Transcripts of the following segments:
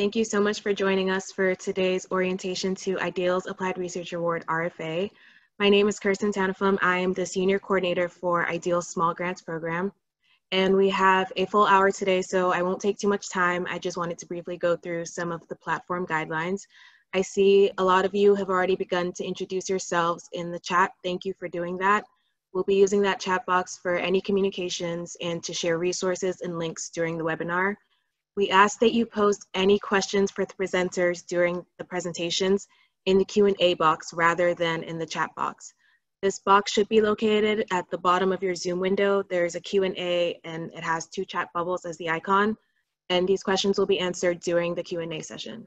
Thank you so much for joining us for today's orientation to Ideals Applied Research Award, RFA. My name is Kirsten Tanifum. I am the Senior Coordinator for Ideals Small Grants Program. And we have a full hour today, so I won't take too much time. I just wanted to briefly go through some of the platform guidelines. I see a lot of you have already begun to introduce yourselves in the chat. Thank you for doing that. We'll be using that chat box for any communications and to share resources and links during the webinar. We ask that you post any questions for the presenters during the presentations in the Q&A box rather than in the chat box. This box should be located at the bottom of your Zoom window. There's a Q&A and it has two chat bubbles as the icon. And these questions will be answered during the Q&A session.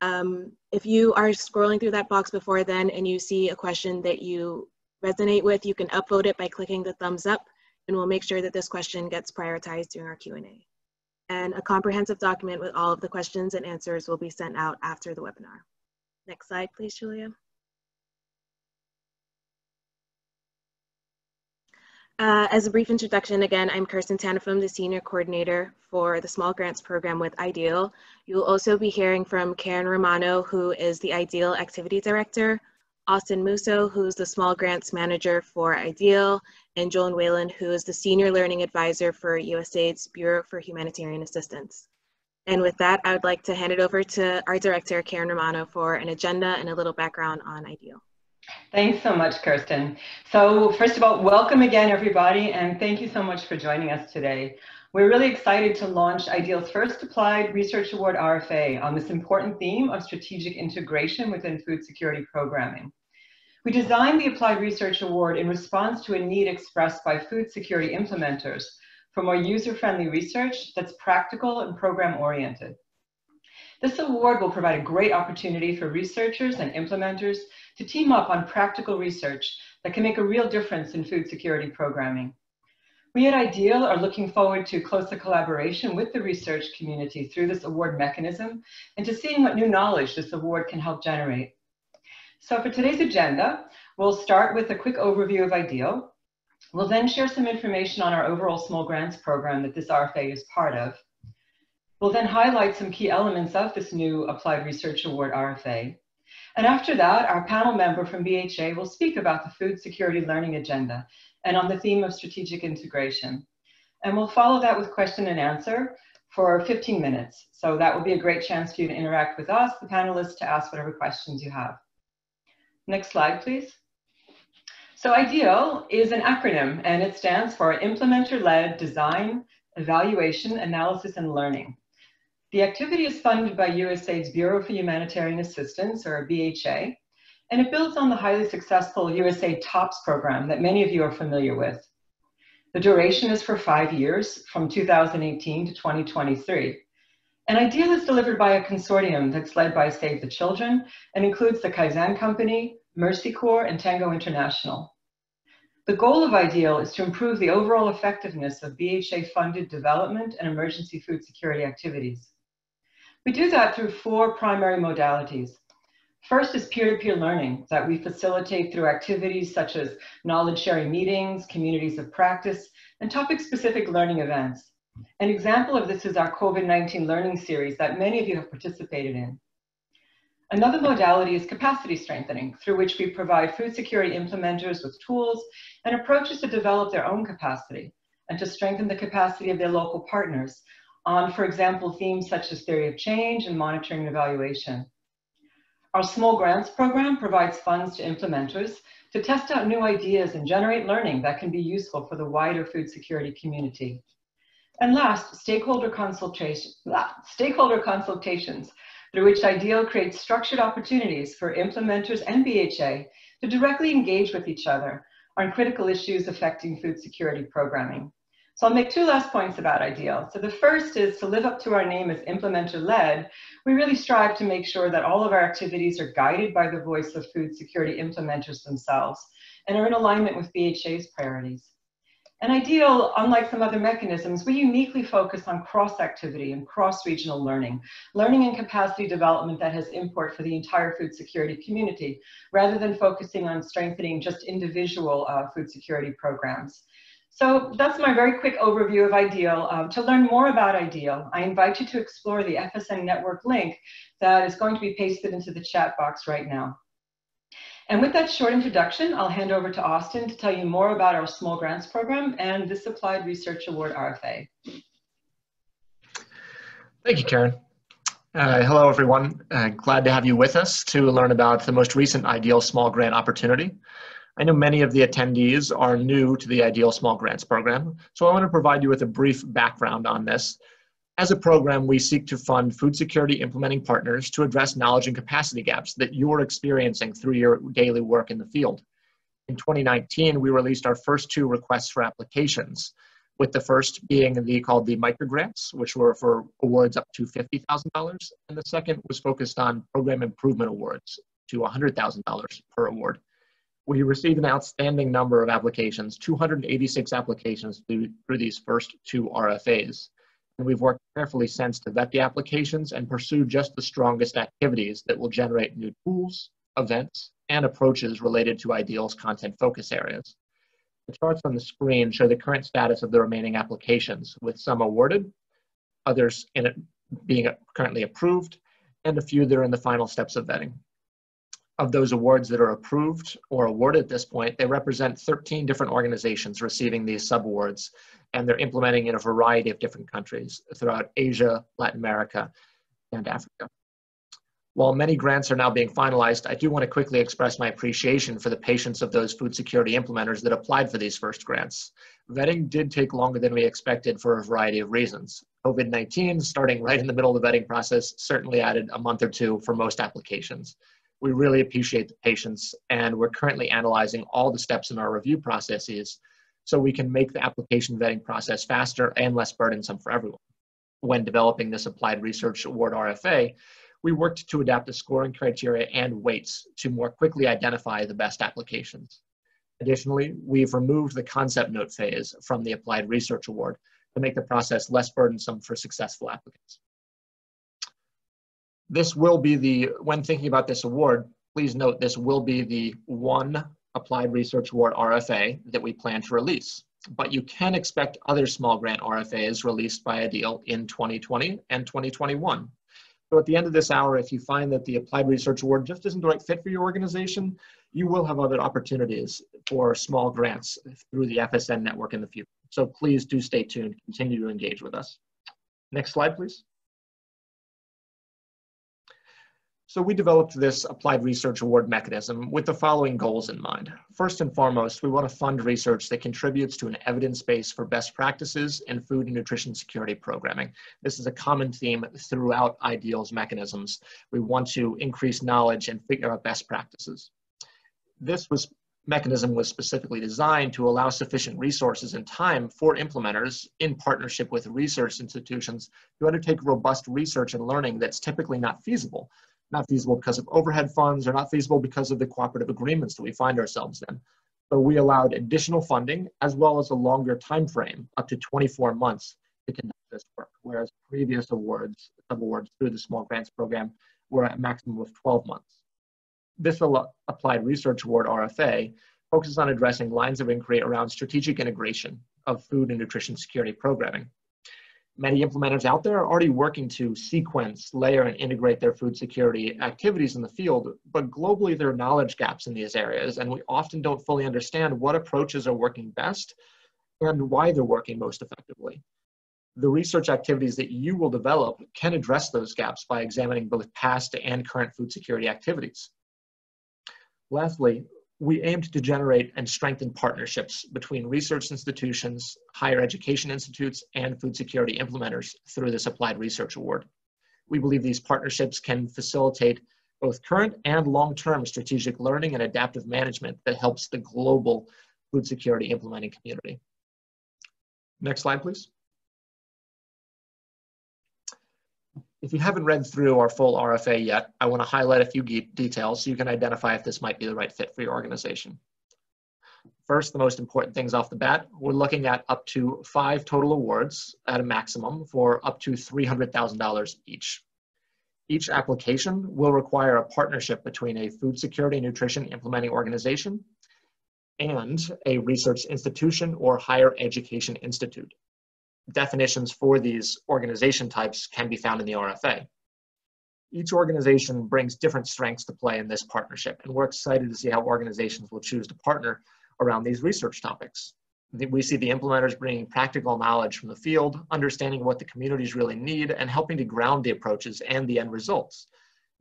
Um, if you are scrolling through that box before then and you see a question that you resonate with, you can upvote it by clicking the thumbs up and we'll make sure that this question gets prioritized during our Q&A. And a comprehensive document with all of the questions and answers will be sent out after the webinar. Next slide, please, Julia. Uh, as a brief introduction, again, I'm Kirsten Tanifum, the Senior Coordinator for the Small Grants Program with IDEAL. You'll also be hearing from Karen Romano, who is the IDEAL Activity Director, Austin Musso, who's the Small Grants Manager for IDEAL, and Joan Whelan, who is the Senior Learning Advisor for USAID's Bureau for Humanitarian Assistance. And with that, I would like to hand it over to our Director, Karen Romano, for an agenda and a little background on IDEAL. Thanks so much, Kirsten. So first of all, welcome again, everybody, and thank you so much for joining us today. We're really excited to launch IDEAL's first Applied Research Award RFA on this important theme of strategic integration within food security programming. We designed the Applied Research Award in response to a need expressed by food security implementers for more user-friendly research that's practical and program-oriented. This award will provide a great opportunity for researchers and implementers to team up on practical research that can make a real difference in food security programming. We at IDEAL are looking forward to closer collaboration with the research community through this award mechanism and to seeing what new knowledge this award can help generate. So for today's agenda, we'll start with a quick overview of IDEAL. We'll then share some information on our overall small grants program that this RFA is part of. We'll then highlight some key elements of this new Applied Research Award RFA. And after that, our panel member from BHA will speak about the food security learning agenda and on the theme of strategic integration. And we'll follow that with question and answer for 15 minutes. So that will be a great chance for you to interact with us, the panelists, to ask whatever questions you have. Next slide, please. So IDEAL is an acronym and it stands for Implementer-Led Design, Evaluation, Analysis, and Learning. The activity is funded by USAID's Bureau for Humanitarian Assistance, or BHA, and it builds on the highly successful USA TOPS program that many of you are familiar with. The duration is for five years, from 2018 to 2023. And IDEAL is delivered by a consortium that's led by Save the Children and includes the Kaizen Company, Mercy Corps, and Tango International. The goal of IDEAL is to improve the overall effectiveness of BHA-funded development and emergency food security activities. We do that through four primary modalities. First is peer-to-peer -peer learning that we facilitate through activities such as knowledge sharing meetings, communities of practice, and topic-specific learning events. An example of this is our COVID-19 learning series that many of you have participated in. Another modality is capacity strengthening, through which we provide food security implementers with tools and approaches to develop their own capacity and to strengthen the capacity of their local partners on, for example, themes such as theory of change and monitoring and evaluation. Our small grants program provides funds to implementers to test out new ideas and generate learning that can be useful for the wider food security community. And last, stakeholder, consultation, stakeholder consultations, through which IDEAL creates structured opportunities for implementers and BHA to directly engage with each other on critical issues affecting food security programming. So I'll make two last points about IDEAL. So the first is to live up to our name as implementer-led, we really strive to make sure that all of our activities are guided by the voice of food security implementers themselves and are in alignment with BHA's priorities. And IDEAL, unlike some other mechanisms, we uniquely focus on cross-activity and cross-regional learning, learning and capacity development that has import for the entire food security community, rather than focusing on strengthening just individual uh, food security programs. So that's my very quick overview of IDEAL. Um, to learn more about IDEAL, I invite you to explore the FSN network link that is going to be pasted into the chat box right now. And with that short introduction, I'll hand over to Austin to tell you more about our small grants program and this Applied Research Award RFA. Thank you, Karen. Uh, hello, everyone. Uh, glad to have you with us to learn about the most recent IDEAL Small Grant opportunity. I know many of the attendees are new to the Ideal Small Grants Program, so I want to provide you with a brief background on this. As a program, we seek to fund food security implementing partners to address knowledge and capacity gaps that you're experiencing through your daily work in the field. In 2019, we released our first two requests for applications, with the first being the called the microgrants, which were for awards up to $50,000, and the second was focused on program improvement awards to $100,000 per award we received an outstanding number of applications, 286 applications through, through these first two RFAs. And we've worked carefully since to vet the applications and pursue just the strongest activities that will generate new tools, events, and approaches related to Ideal's content focus areas. The charts on the screen show the current status of the remaining applications, with some awarded, others being currently approved, and a few that are in the final steps of vetting of those awards that are approved or awarded at this point, they represent 13 different organizations receiving these subawards, and they're implementing in a variety of different countries throughout Asia, Latin America, and Africa. While many grants are now being finalized, I do want to quickly express my appreciation for the patience of those food security implementers that applied for these first grants. Vetting did take longer than we expected for a variety of reasons. COVID 19, starting right in the middle of the vetting process, certainly added a month or two for most applications. We really appreciate the patience, and we're currently analyzing all the steps in our review processes so we can make the application vetting process faster and less burdensome for everyone. When developing this Applied Research Award RFA, we worked to adapt the scoring criteria and weights to more quickly identify the best applications. Additionally, we've removed the concept note phase from the Applied Research Award to make the process less burdensome for successful applicants this will be the, when thinking about this award, please note this will be the one Applied Research Award RFA that we plan to release. But you can expect other small grant RFAs released by Ideal in 2020 and 2021. So at the end of this hour, if you find that the Applied Research Award just isn't the right fit for your organization, you will have other opportunities for small grants through the FSN network in the future. So please do stay tuned, continue to engage with us. Next slide, please. So we developed this applied research award mechanism with the following goals in mind. First and foremost, we want to fund research that contributes to an evidence base for best practices in food and nutrition security programming. This is a common theme throughout IDEAL's mechanisms. We want to increase knowledge and figure out best practices. This was mechanism was specifically designed to allow sufficient resources and time for implementers in partnership with research institutions to undertake robust research and learning that's typically not feasible not feasible because of overhead funds or not feasible because of the cooperative agreements that we find ourselves in. So we allowed additional funding as well as a longer time frame, up to 24 months, to conduct this work, whereas previous awards, sub-awards through the small grants program were at a maximum of 12 months. This applied research award RFA focuses on addressing lines of inquiry around strategic integration of food and nutrition security programming many implementers out there are already working to sequence, layer, and integrate their food security activities in the field, but globally there are knowledge gaps in these areas, and we often don't fully understand what approaches are working best and why they're working most effectively. The research activities that you will develop can address those gaps by examining both past and current food security activities. Lastly, we aimed to generate and strengthen partnerships between research institutions, higher education institutes, and food security implementers through this Applied Research Award. We believe these partnerships can facilitate both current and long-term strategic learning and adaptive management that helps the global food security implementing community. Next slide, please. If you haven't read through our full RFA yet, I want to highlight a few details so you can identify if this might be the right fit for your organization. First, the most important things off the bat, we're looking at up to five total awards at a maximum for up to $300,000 each. Each application will require a partnership between a food security nutrition implementing organization and a research institution or higher education institute. Definitions for these organization types can be found in the RFA. Each organization brings different strengths to play in this partnership, and we're excited to see how organizations will choose to partner around these research topics. We see the implementers bringing practical knowledge from the field, understanding what the communities really need, and helping to ground the approaches and the end results.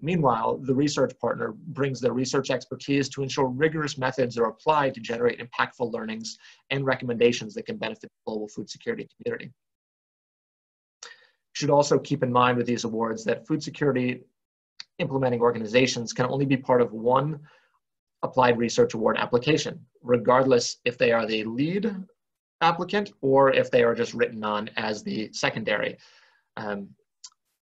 Meanwhile, the research partner brings their research expertise to ensure rigorous methods are applied to generate impactful learnings and recommendations that can benefit the global food security community. Should also keep in mind with these awards that food security implementing organizations can only be part of one applied research award application, regardless if they are the lead applicant or if they are just written on as the secondary um,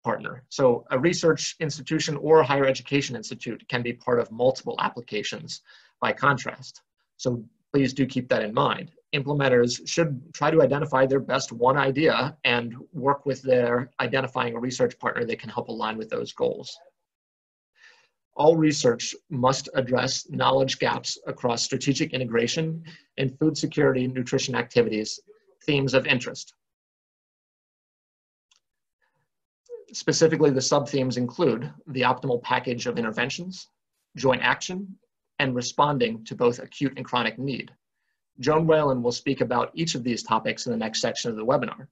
partner. So a research institution or a higher education institute can be part of multiple applications by contrast. So please do keep that in mind. Implementers should try to identify their best one idea and work with their identifying a research partner that can help align with those goals. All research must address knowledge gaps across strategic integration and food security nutrition activities, themes of interest. Specifically, the sub-themes include the optimal package of interventions, joint action, and responding to both acute and chronic need. Joan Whelan will speak about each of these topics in the next section of the webinar.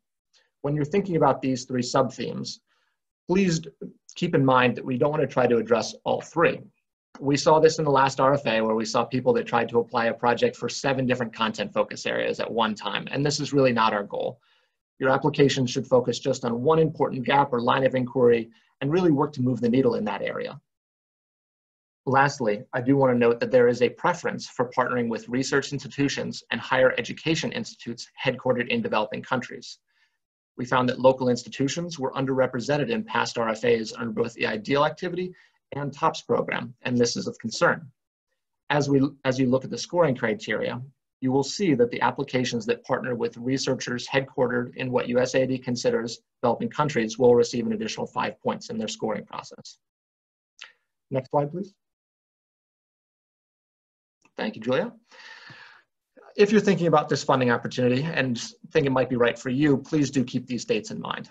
When you're thinking about these three sub-themes, please keep in mind that we don't want to try to address all three. We saw this in the last RFA where we saw people that tried to apply a project for seven different content focus areas at one time, and this is really not our goal. Your application should focus just on one important gap or line of inquiry and really work to move the needle in that area. Lastly, I do want to note that there is a preference for partnering with research institutions and higher education institutes headquartered in developing countries we found that local institutions were underrepresented in past RFAs under both the IDEAL activity and TOPS program, and this is of concern. As, we, as you look at the scoring criteria, you will see that the applications that partner with researchers headquartered in what USAID considers developing countries will receive an additional five points in their scoring process. Next slide, please. Thank you, Julia if you're thinking about this funding opportunity and think it might be right for you, please do keep these dates in mind.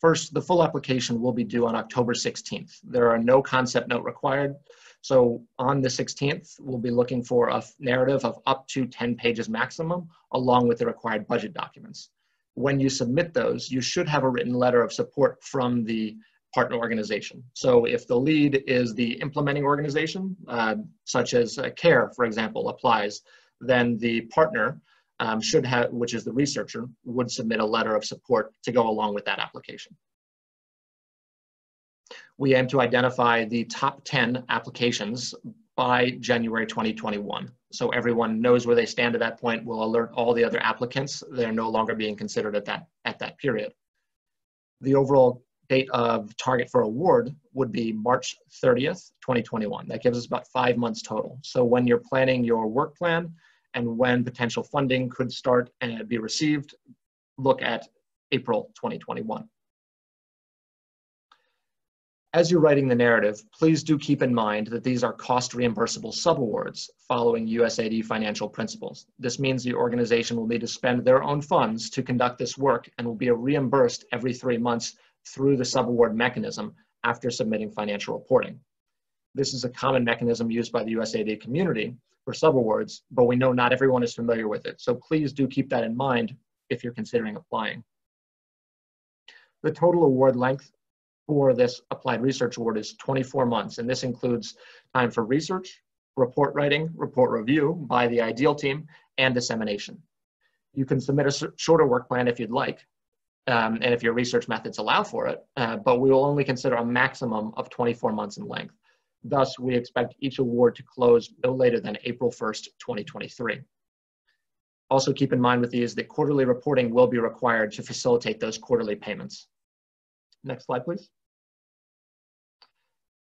First, the full application will be due on October 16th. There are no concept note required. So on the 16th, we'll be looking for a narrative of up to 10 pages maximum, along with the required budget documents. When you submit those, you should have a written letter of support from the partner organization. So if the lead is the implementing organization, uh, such as uh, CARE, for example, applies, then the partner um, should have, which is the researcher, would submit a letter of support to go along with that application. We aim to identify the top 10 applications by January 2021. So everyone knows where they stand at that point. We'll alert all the other applicants. They're no longer being considered at that, at that period. The overall date of target for award would be March 30th, 2021. That gives us about five months total. So when you're planning your work plan and when potential funding could start and be received, look at April 2021. As you're writing the narrative, please do keep in mind that these are cost reimbursable subawards following USAID financial principles. This means the organization will need to spend their own funds to conduct this work and will be reimbursed every three months through the subaward mechanism after submitting financial reporting. This is a common mechanism used by the USAID community for subawards, but we know not everyone is familiar with it. So please do keep that in mind if you're considering applying. The total award length for this applied research award is 24 months, and this includes time for research, report writing, report review by the IDEAL team, and dissemination. You can submit a shorter work plan if you'd like, um, and if your research methods allow for it, uh, but we will only consider a maximum of 24 months in length. Thus, we expect each award to close no later than April 1st, 2023. Also keep in mind with these that quarterly reporting will be required to facilitate those quarterly payments. Next slide, please.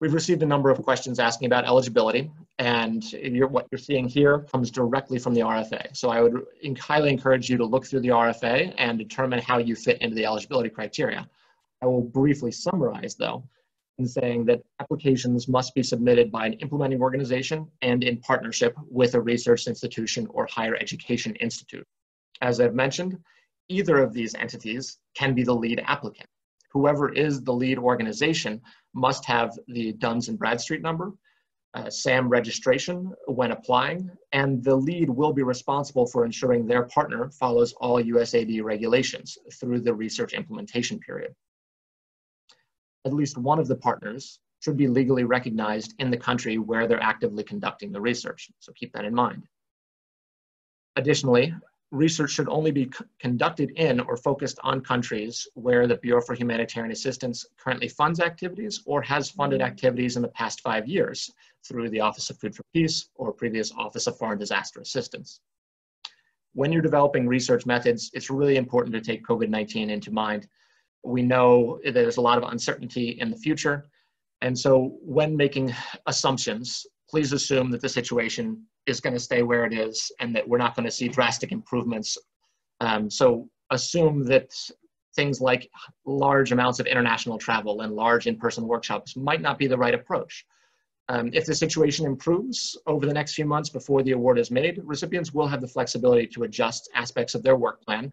We've received a number of questions asking about eligibility, and you're, what you're seeing here comes directly from the RFA. So I would highly encourage you to look through the RFA and determine how you fit into the eligibility criteria. I will briefly summarize, though, in saying that applications must be submitted by an implementing organization and in partnership with a research institution or higher education institute. As I've mentioned, either of these entities can be the lead applicant. Whoever is the lead organization must have the Duns and Bradstreet number, uh, SAM registration when applying, and the lead will be responsible for ensuring their partner follows all USAID regulations through the research implementation period at least one of the partners should be legally recognized in the country where they're actively conducting the research. So keep that in mind. Additionally, research should only be conducted in or focused on countries where the Bureau for Humanitarian Assistance currently funds activities or has funded mm-hmm. activities in the past five years through the Office of Food for Peace or previous Office of Foreign Disaster Assistance. When you're developing research methods, it's really important to take COVID-19 into mind we know there's a lot of uncertainty in the future. And so when making assumptions, please assume that the situation is going to stay where it is and that we're not going to see drastic improvements. Um, so assume that things like large amounts of international travel and large in-person workshops might not be the right approach. Um, if the situation improves over the next few months before the award is made, recipients will have the flexibility to adjust aspects of their work plan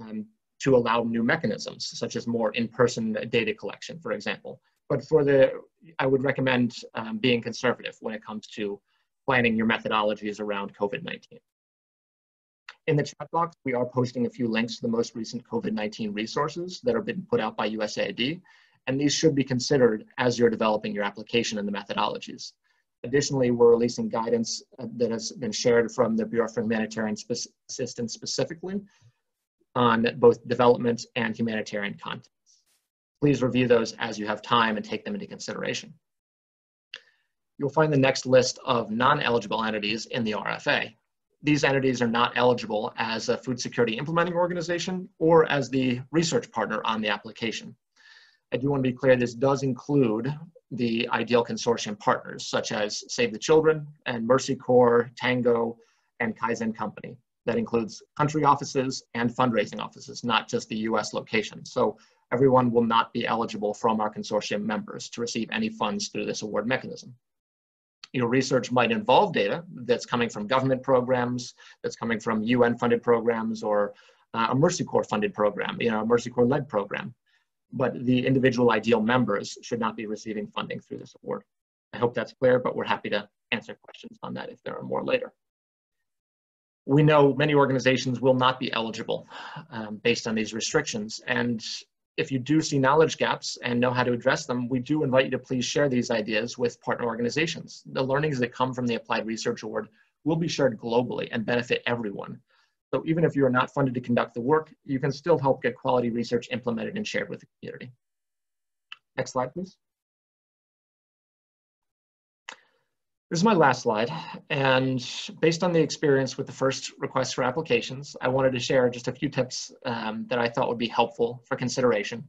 um, to allow new mechanisms, such as more in-person data collection, for example. But for the, I would recommend um, being conservative when it comes to planning your methodologies around COVID-19. In the chat box, we are posting a few links to the most recent COVID-19 resources that have been put out by USAID, and these should be considered as you're developing your application and the methodologies. Additionally, we're releasing guidance uh, that has been shared from the Bureau for Humanitarian Assistance specifically on both development and humanitarian contexts. Please review those as you have time and take them into consideration. You'll find the next list of non-eligible entities in the RFA. These entities are not eligible as a food security implementing organization or as the research partner on the application. I do want to be clear, this does include the ideal consortium partners, such as Save the Children and Mercy Corps, Tango, and Kaizen Company that includes country offices and fundraising offices, not just the US location. So everyone will not be eligible from our consortium members to receive any funds through this award mechanism. Your research might involve data that's coming from government programs, that's coming from UN funded programs or uh, a Mercy Corps funded program, you know, a Mercy Corps led program. But the individual ideal members should not be receiving funding through this award. I hope that's clear, but we're happy to answer questions on that if there are more later we know many organizations will not be eligible um, based on these restrictions. And if you do see knowledge gaps and know how to address them, we do invite you to please share these ideas with partner organizations. The learnings that come from the Applied Research Award will be shared globally and benefit everyone. So even if you are not funded to conduct the work, you can still help get quality research implemented and shared with the community. Next slide, please. This is my last slide, and based on the experience with the first request for applications, I wanted to share just a few tips um, that I thought would be helpful for consideration.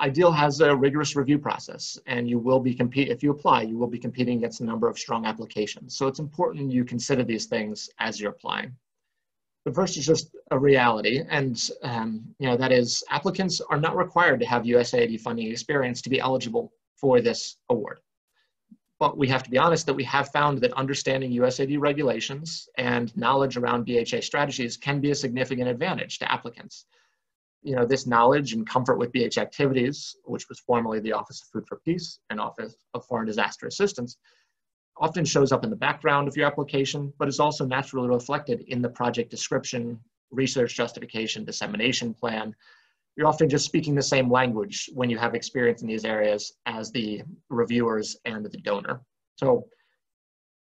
IDEAL has a rigorous review process, and you will be compete if you apply, you will be competing against a number of strong applications. So it's important you consider these things as you're applying. The first is just a reality, and um, you know that is applicants are not required to have USAID funding experience to be eligible for this award. But we have to be honest that we have found that understanding USAID regulations and knowledge around BHA strategies can be a significant advantage to applicants. You know, this knowledge and comfort with BH activities, which was formerly the Office of Food for Peace and Office of Foreign Disaster Assistance, often shows up in the background of your application, but is also naturally reflected in the project description, research justification, dissemination plan, you're often just speaking the same language when you have experience in these areas as the reviewers and the donor. So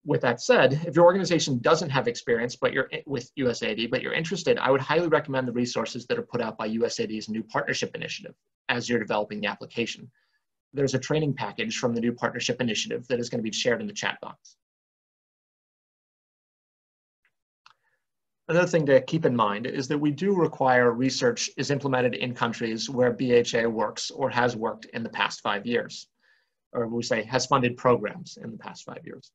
with that said, if your organization doesn't have experience but you're with USAID, but you're interested, I would highly recommend the resources that are put out by USAID's new partnership initiative as you're developing the application. There's a training package from the new partnership initiative that is going to be shared in the chat box. Another thing to keep in mind is that we do require research is implemented in countries where BHA works or has worked in the past five years, or we say has funded programs in the past five years.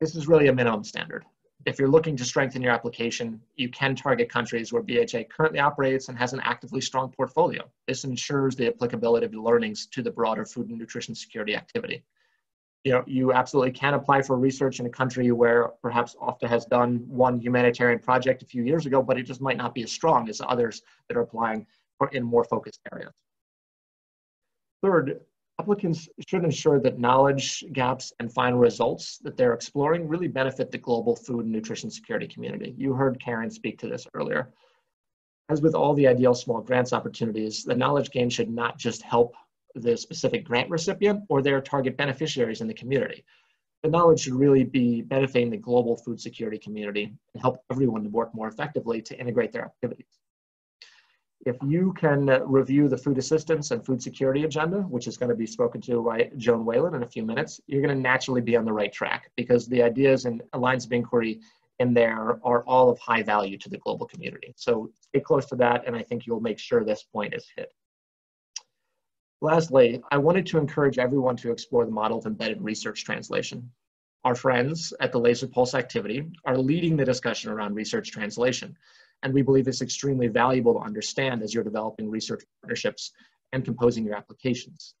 This is really a minimum standard. If you're looking to strengthen your application, you can target countries where BHA currently operates and has an actively strong portfolio. This ensures the applicability of learnings to the broader food and nutrition security activity. You know, you absolutely can apply for research in a country where perhaps OFDA has done one humanitarian project a few years ago, but it just might not be as strong as others that are applying in more focused areas. Third, applicants should ensure that knowledge gaps and final results that they're exploring really benefit the global food and nutrition security community. You heard Karen speak to this earlier. As with all the ideal small grants opportunities, the knowledge gain should not just help the specific grant recipient or their target beneficiaries in the community. The knowledge should really be benefiting the global food security community and help everyone to work more effectively to integrate their activities if you can uh, review the food assistance and food security agenda, which is going to be spoken to by Joan Whelan in a few minutes, you're going to naturally be on the right track because the ideas and lines of inquiry in there are all of high value to the global community. So stay close to that, and I think you'll make sure this point is hit. Lastly, I wanted to encourage everyone to explore the model of embedded research translation. Our friends at the Laser Pulse activity are leading the discussion around research translation and we believe it's extremely valuable to understand as you're developing research partnerships and composing your applications.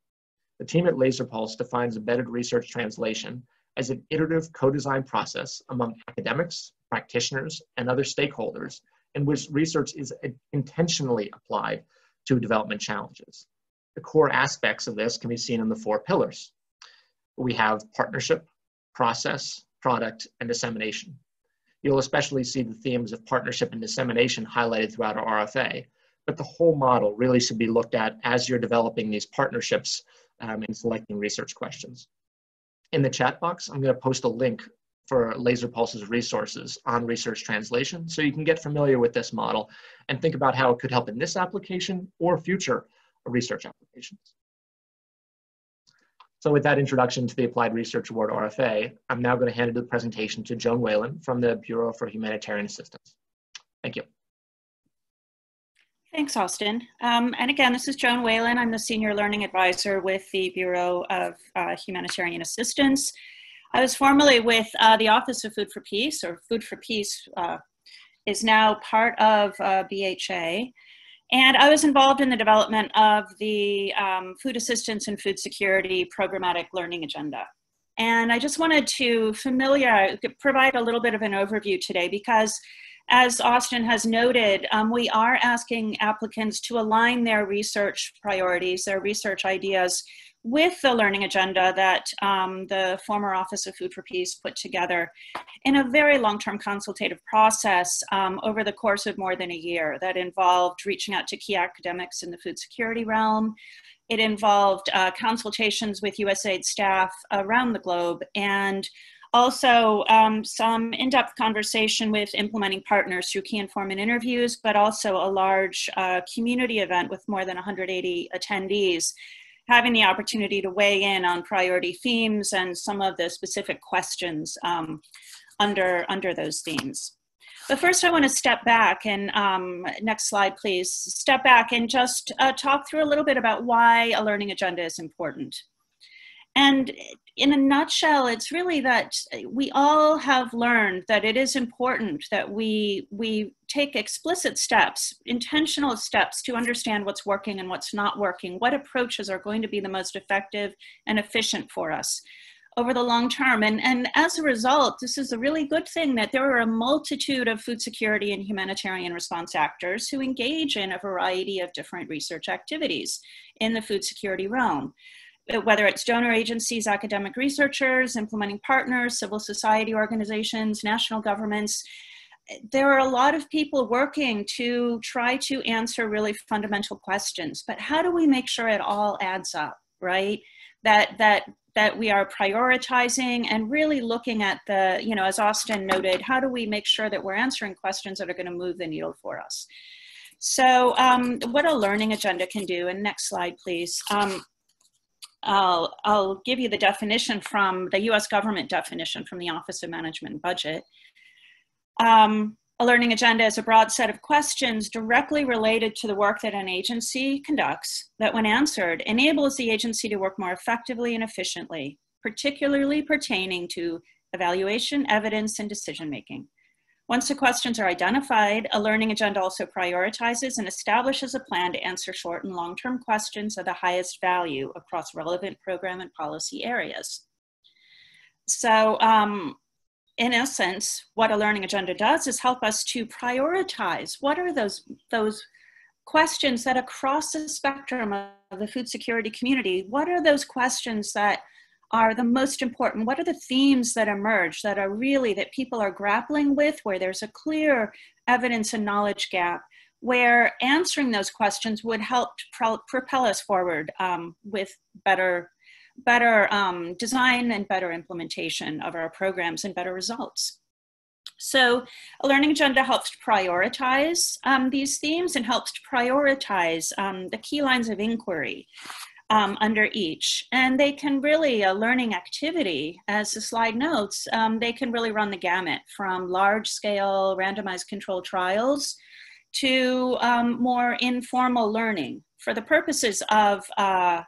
The team at Laser Pulse defines embedded research translation as an iterative co-design process among academics, practitioners, and other stakeholders in which research is intentionally applied to development challenges. The core aspects of this can be seen in the four pillars. We have partnership, process, product, and dissemination. You'll especially see the themes of partnership and dissemination highlighted throughout our RFA. But the whole model really should be looked at as you're developing these partnerships um, and selecting research questions. In the chat box, I'm going to post a link for Laser Pulse's resources on research translation so you can get familiar with this model and think about how it could help in this application or future research So with that introduction to the Applied Research Award RFA, I'm now going to hand the presentation to Joan Whelan from the Bureau for Humanitarian Assistance. Thank you. Thanks, Austin. Um, and again, this is Joan Whelan. I'm the Senior Learning Advisor with the Bureau of uh, Humanitarian Assistance. I was formerly with uh, the Office of Food for Peace, or Food for Peace uh, is now part of uh, BHA. And I was involved in the development of the um, food assistance and food security programmatic learning agenda. And I just wanted to familiar, provide a little bit of an overview today because as Austin has noted, um, we are asking applicants to align their research priorities, their research ideas with the learning agenda that um, the former Office of Food for Peace put together in a very long-term consultative process um, over the course of more than a year that involved reaching out to key academics in the food security realm. It involved uh, consultations with USAID staff around the globe and also um, some in-depth conversation with implementing partners through key informant interviews, but also a large uh, community event with more than 180 attendees having the opportunity to weigh in on priority themes and some of the specific questions um, under, under those themes. But first I want to step back and um, next slide please, step back and just uh, talk through a little bit about why a learning agenda is important. And in a nutshell, it's really that we all have learned that it is important that we, we take explicit steps, intentional steps to understand what's working and what's not working, what approaches are going to be the most effective and efficient for us over the long term. And, and as a result, this is a really good thing that there are a multitude of food security and humanitarian response actors who engage in a variety of different research activities in the food security realm. Whether it's donor agencies, academic researchers, implementing partners, civil society organizations, national governments, there are a lot of people working to try to answer really fundamental questions, but how do we make sure it all adds up, right? That, that, that we are prioritizing and really looking at the, you know, as Austin noted, how do we make sure that we're answering questions that are gonna move the needle for us? So um, what a learning agenda can do, and next slide, please. Um, I'll, I'll give you the definition from the US government definition from the Office of Management and Budget. Um, a learning agenda is a broad set of questions directly related to the work that an agency conducts that when answered enables the agency to work more effectively and efficiently, particularly pertaining to evaluation, evidence, and decision making. Once the questions are identified, a learning agenda also prioritizes and establishes a plan to answer short and long-term questions of the highest value across relevant program and policy areas. So um, in essence, what a learning agenda does is help us to prioritize what are those, those questions that across the spectrum of the food security community, what are those questions that are the most important? What are the themes that emerge that are really that people are grappling with, where there's a clear evidence and knowledge gap, where answering those questions would help pro- propel us forward um, with better, better um, design and better implementation of our programs and better results. So, a learning agenda helps to prioritize um, these themes and helps to prioritize um, the key lines of inquiry um, under each. And they can really, a learning activity, as the slide notes, um, they can really run the gamut from large scale randomized controlled trials to um, more informal learning. For the purposes of uh,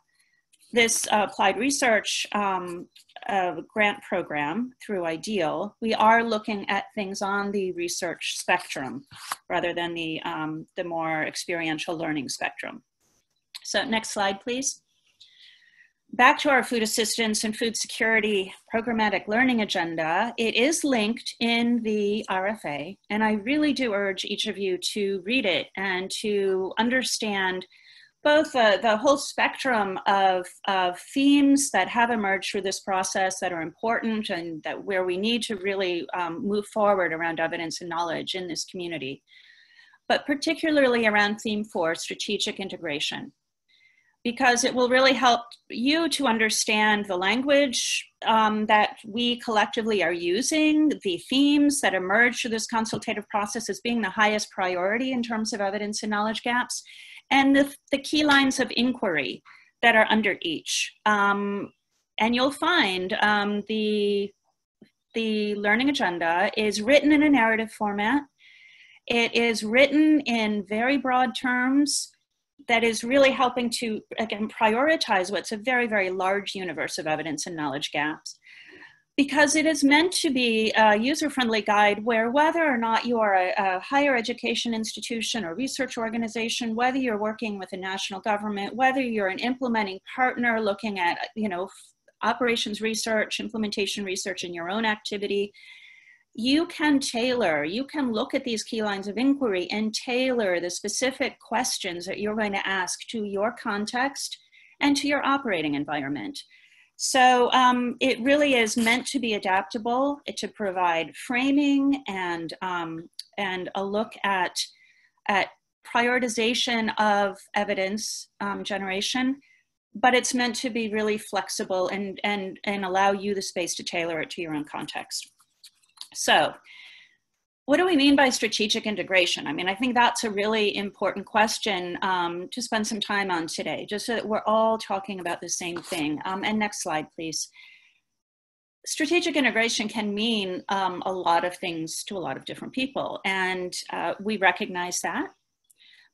this uh, applied research um, uh, grant program through IDEAL, we are looking at things on the research spectrum rather than the, um, the more experiential learning spectrum. So next slide, please back to our food assistance and food security programmatic learning agenda, it is linked in the RFA, and I really do urge each of you to read it and to understand both uh, the whole spectrum of, of themes that have emerged through this process that are important and that where we need to really um, move forward around evidence and knowledge in this community, but particularly around theme four, strategic integration. Because it will really help you to understand the language um, that we collectively are using, the themes that emerge through this consultative process as being the highest priority in terms of evidence and knowledge gaps, and the, the key lines of inquiry that are under each. Um, and you'll find um, the, the learning agenda is written in a narrative format. It is written in very broad terms that is really helping to, again, prioritize what's a very, very large universe of evidence and knowledge gaps. Because it is meant to be a user friendly guide where, whether or not you are a, a higher education institution or research organization, whether you're working with a national government, whether you're an implementing partner looking at, you know, operations research, implementation research in your own activity, you can tailor, you can look at these key lines of inquiry and tailor the specific questions that you're going to ask to your context and to your operating environment. So um, it really is meant to be adaptable, to provide framing and, um, and a look at, at prioritization of evidence um, generation, but it's meant to be really flexible and, and, and allow you the space to tailor it to your own context. So, what do we mean by strategic integration? I mean, I think that's a really important question um, to spend some time on today, just so that we're all talking about the same thing. Um, and next slide, please. Strategic integration can mean um, a lot of things to a lot of different people, and uh, we recognize that.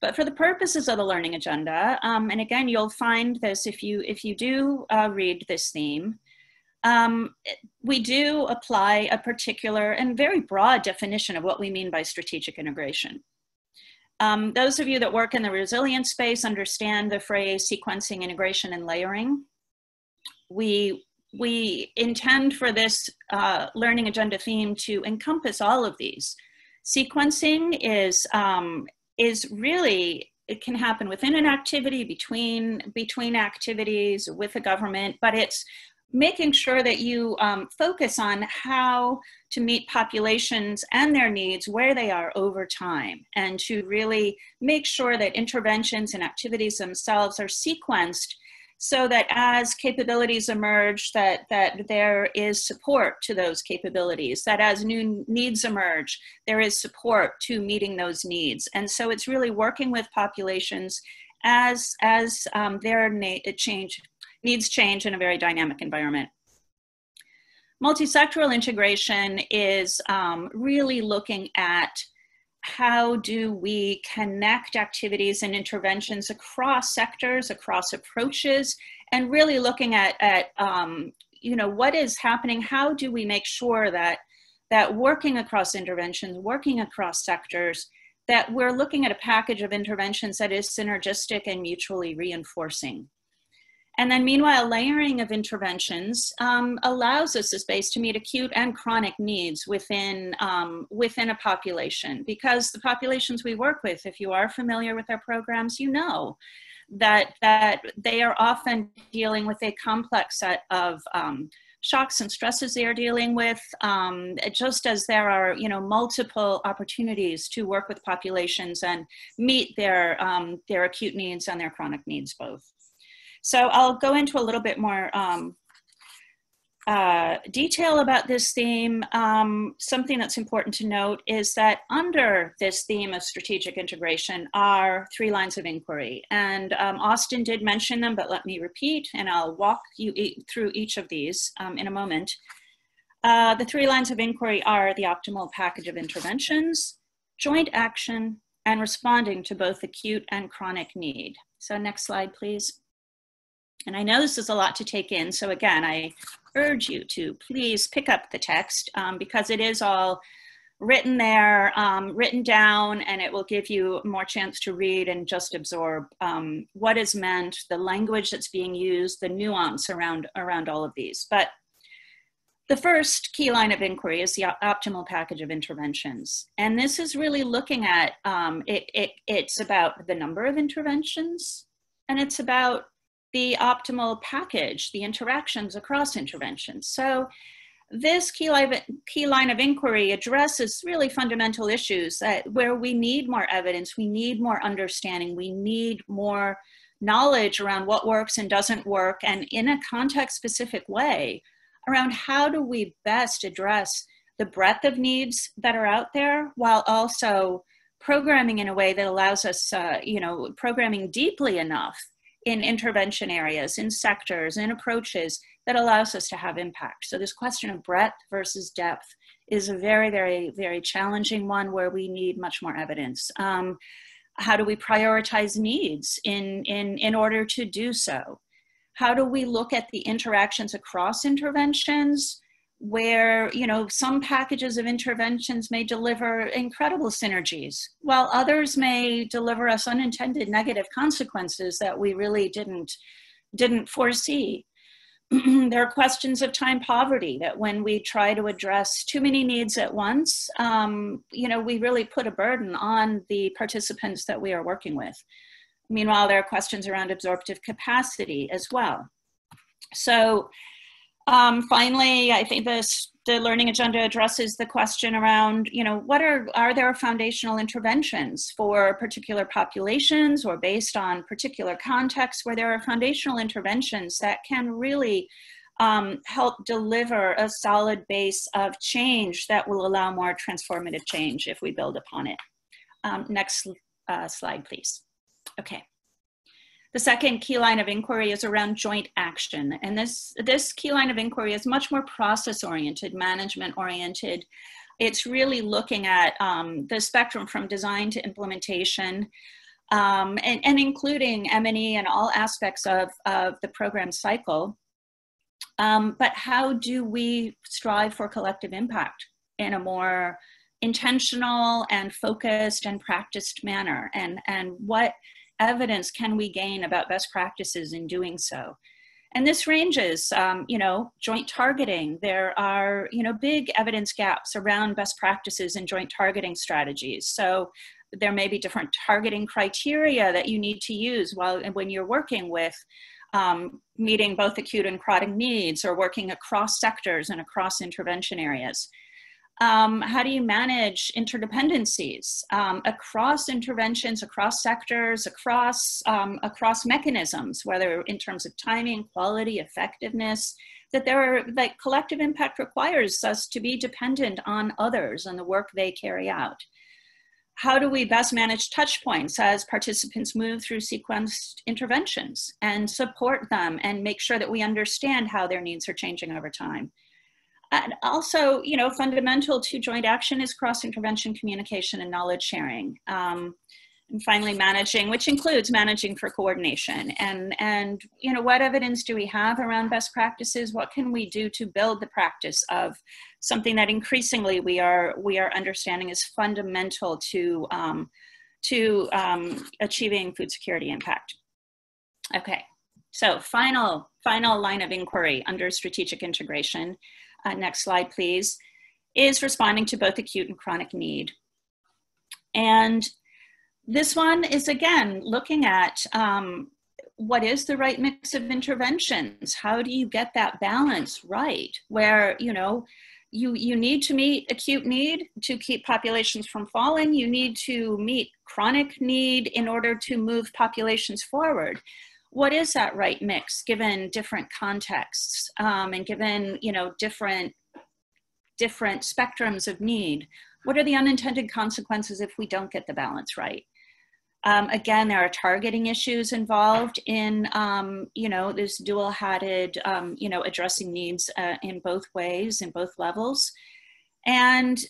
But for the purposes of the learning agenda, um, and again, you'll find this if you if you do uh, read this theme, um, we do apply a particular and very broad definition of what we mean by strategic integration. Um, those of you that work in the resilience space understand the phrase sequencing, integration, and layering. We, we intend for this uh, learning agenda theme to encompass all of these. Sequencing is, um, is really it can happen within an activity between between activities with the government but it's making sure that you um, focus on how to meet populations and their needs where they are over time and to really make sure that interventions and activities themselves are sequenced so that as capabilities emerge that that there is support to those capabilities that as new needs emerge there is support to meeting those needs. And so it's really working with populations as as um, their na- change needs change in a very dynamic environment. Multisectoral integration is um, really looking at how do we connect activities and interventions across sectors, across approaches, and really looking at, at um, you know, what is happening? How do we make sure that that working across interventions, working across sectors, that we're looking at a package of interventions that is synergistic and mutually reinforcing. And then meanwhile, layering of interventions um, allows us the space to meet acute and chronic needs within, um, within a population because the populations we work with, if you are familiar with our programs, you know that, that they are often dealing with a complex set of um, shocks and stresses they are dealing with, um, just as there are, you know, multiple opportunities to work with populations and meet their, um, their acute needs and their chronic needs both. So I'll go into a little bit more um, uh, detail about this theme. Um, something that's important to note is that under this theme of strategic integration are three lines of inquiry. And um, Austin did mention them, but let me repeat, and I'll walk you e through each of these um, in a moment. Uh, the three lines of inquiry are the optimal package of interventions, joint action, and responding to both acute and chronic need. So next slide, please. And I know this is a lot to take in, so again, I urge you to please pick up the text um, because it is all written there, um, written down, and it will give you more chance to read and just absorb um, what is meant, the language that's being used, the nuance around, around all of these. But the first key line of inquiry is the optimal package of interventions. And this is really looking at, um, it, it, it's about the number of interventions, and it's about the optimal package, the interactions across interventions. So this key line, key line of inquiry addresses really fundamental issues that where we need more evidence, we need more understanding, we need more knowledge around what works and doesn't work, and in a context specific way around how do we best address the breadth of needs that are out there while also programming in a way that allows us, uh, you know, programming deeply enough in intervention areas, in sectors, in approaches that allows us to have impact. So this question of breadth versus depth is a very, very, very challenging one where we need much more evidence. Um, how do we prioritize needs in, in, in order to do so? How do we look at the interactions across interventions? Where you know some packages of interventions may deliver incredible synergies while others may deliver us unintended negative consequences that we really didn't didn't foresee. There are questions of time poverty that when we try to address too many needs at once um, you know we really put a burden on the participants that we are working with. Meanwhile there are questions around absorptive capacity as well. So um, finally, I think this the learning agenda addresses the question around, you know, what are are there foundational interventions for particular populations or based on particular contexts where there are foundational interventions that can really um, help deliver a solid base of change that will allow more transformative change if we build upon it. Um, next uh, slide, please. Okay. The second key line of inquiry is around joint action. And this, this key line of inquiry is much more process oriented, management oriented. It's really looking at um, the spectrum from design to implementation um, and, and, including M&E and all aspects of, of the program cycle. Um, but how do we strive for collective impact in a more intentional and focused and practiced manner? And, and what evidence can we gain about best practices in doing so? And this ranges, um, you know, joint targeting. There are, you know, big evidence gaps around best practices in joint targeting strategies. So there may be different targeting criteria that you need to use while when you're working with um, meeting both acute and chronic needs or working across sectors and across intervention areas. Um, how do you manage interdependencies um, across interventions, across sectors, across, um, across mechanisms, whether in terms of timing, quality, effectiveness, that there are, that collective impact requires us to be dependent on others and the work they carry out. How do we best manage touch points as participants move through sequenced interventions and support them and make sure that we understand how their needs are changing over time? And also, you know, fundamental to joint action is cross-intervention communication and knowledge sharing. Um, and finally managing which includes managing for coordination. And and you know what evidence do we have around best practices? What can we do to build the practice of something that increasingly we are we are understanding is fundamental to um, to um, achieving food security impact? Okay so final final line of inquiry under strategic integration uh, next slide please is responding to both acute and chronic need. And this one is again looking at um, what is the right mix of interventions? How do you get that balance right? Where you know you you need to meet acute need to keep populations from falling. You need to meet chronic need in order to move populations forward what is that right mix given different contexts um, and given you know different different spectrums of need what are the unintended consequences if we don't get the balance right um, again, there are targeting issues involved in, um, you know, this dual-hatted, um, you know, addressing needs uh, in both ways, in both levels. And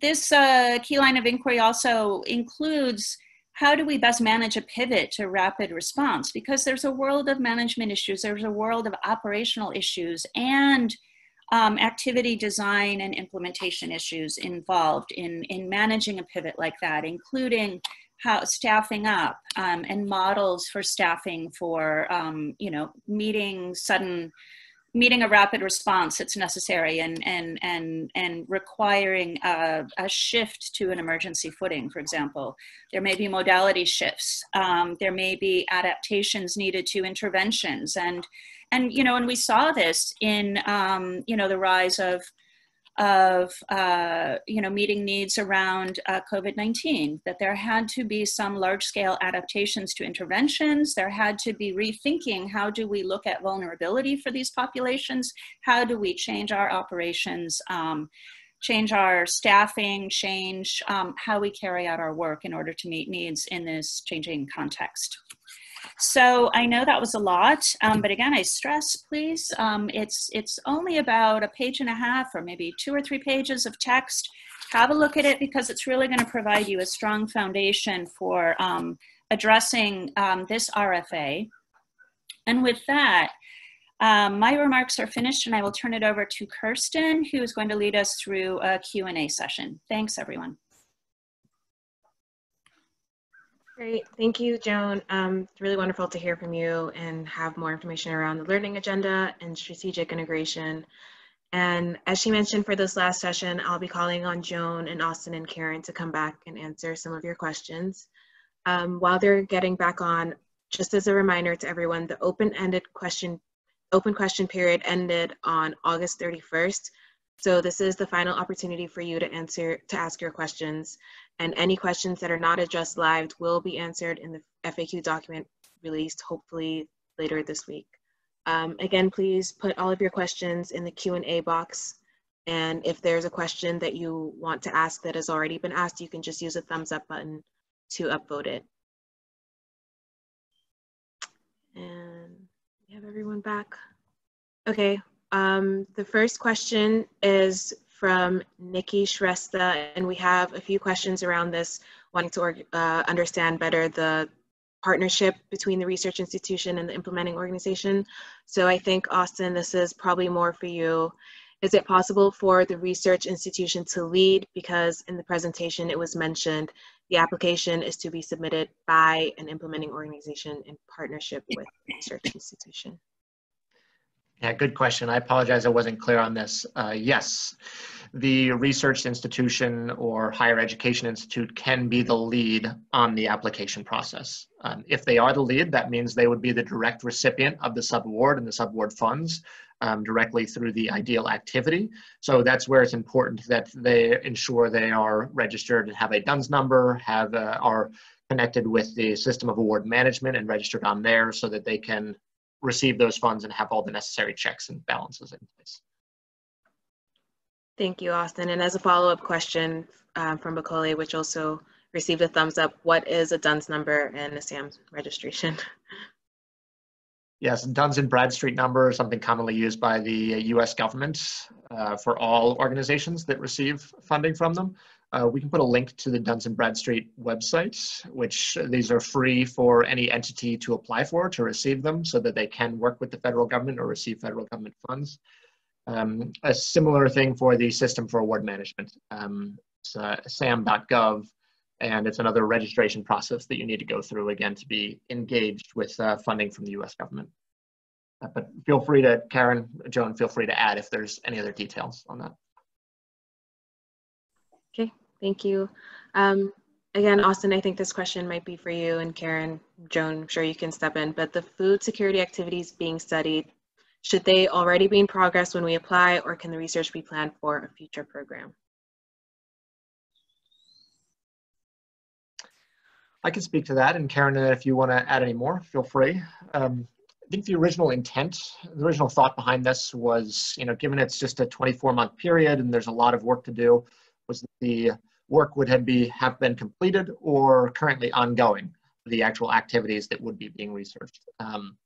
this uh, key line of inquiry also includes how do we best manage a pivot to rapid response? Because there's a world of management issues, there's a world of operational issues, and um, activity design and implementation issues involved in, in managing a pivot like that, including how staffing up um, and models for staffing for um, you know meeting sudden meeting a rapid response that's necessary and and and and requiring a, a shift to an emergency footing for example. There may be modality shifts um, there may be adaptations needed to interventions and and you know and we saw this in um, you know the rise of of uh, you know meeting needs around uh, COVID-19, that there had to be some large-scale adaptations to interventions. There had to be rethinking how do we look at vulnerability for these populations? How do we change our operations? Um, change our staffing, change um, how we carry out our work in order to meet needs in this changing context. So I know that was a lot, um, but again, I stress, please, um, it's, it's only about a page and a half or maybe two or three pages of text. Have a look at it because it's really going to provide you a strong foundation for um, addressing um, this RFA. And with that, um, my remarks are finished and I will turn it over to Kirsten, who is going to lead us through a Q&A session. Thanks, everyone. Great. Thank you, Joan. Um, it's really wonderful to hear from you and have more information around the learning agenda and strategic integration. And as she mentioned for this last session, I'll be calling on Joan and Austin and Karen to come back and answer some of your questions. Um, while they're getting back on, just as a reminder to everyone, the open-ended question, open question period ended on August 31st. So this is the final opportunity for you to answer, to ask your questions. And any questions that are not addressed live will be answered in the FAQ document released hopefully later this week. Um, again, please put all of your questions in the Q&A box. And if there's a question that you want to ask that has already been asked, you can just use a thumbs up button to upvote it. And we have everyone back. Okay, um, the first question is from Nikki Shrestha, and we have a few questions around this, wanting to uh, understand better the partnership between the research institution and the implementing organization. So I think, Austin, this is probably more for you. Is it possible for the research institution to lead? Because in the presentation it was mentioned the application is to be submitted by an implementing organization in partnership with the research institution. Yeah, good question. I apologize I wasn't clear on this. Uh, yes, the research institution or higher education institute can be the lead on the application process. Um, if they are the lead, that means they would be the direct recipient of the subaward and the subaward funds um, directly through the IDEAL activity. So that's where it's important that they ensure they are registered and have a DUNS number, have uh, are connected with the system of award management and registered on there so that they can receive those funds and have all the necessary checks and balances in place. Thank you, Austin. And as a follow-up question um, from Bakole, which also received a thumbs up, what is a DUNS number and a SAMS registration? Yes, DUNS and Bradstreet number is something commonly used by the US government uh, for all organizations that receive funding from them. Uh, we can put a link to the Duns and Bradstreet website, which these are free for any entity to apply for to receive them so that they can work with the federal government or receive federal government funds. Um, a similar thing for the System for Award Management. Um, uh, sam.gov, and it's another registration process that you need to go through again to be engaged with uh, funding from the US government. Uh, but feel free to, Karen, Joan, feel free to add if there's any other details on that. Okay, thank you. Um, again, Austin, I think this question might be for you and Karen, Joan, I'm sure you can step in, but the food security activities being studied, should they already be in progress when we apply or can the research be planned for a future program? I can speak to that, and Karen, if you want to add any more, feel free. Um, I think the original intent, the original thought behind this was, you know, given it's just a 24-month period and there's a lot of work to do, was the work would have, be, have been completed or currently ongoing, the actual activities that would be being researched. Um,